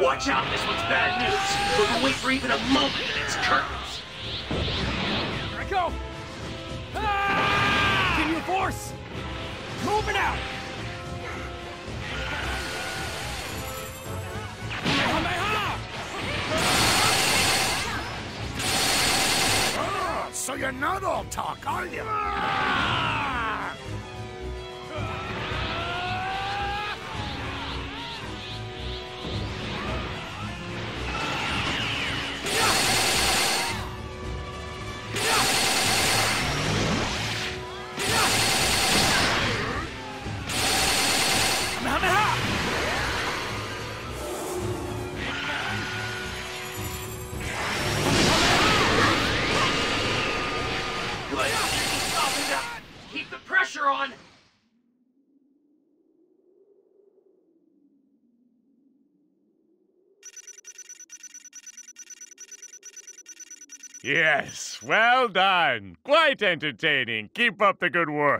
Watch out, this one's bad news. Wouldn't wait for even a moment in its curtains. Here I go! Ah! Ginyu Force! Moving out! Ah, so you're not all talk, are you? Kamehameha! Keep the pressure on. Yes, well done. Quite entertaining. Keep up the good work.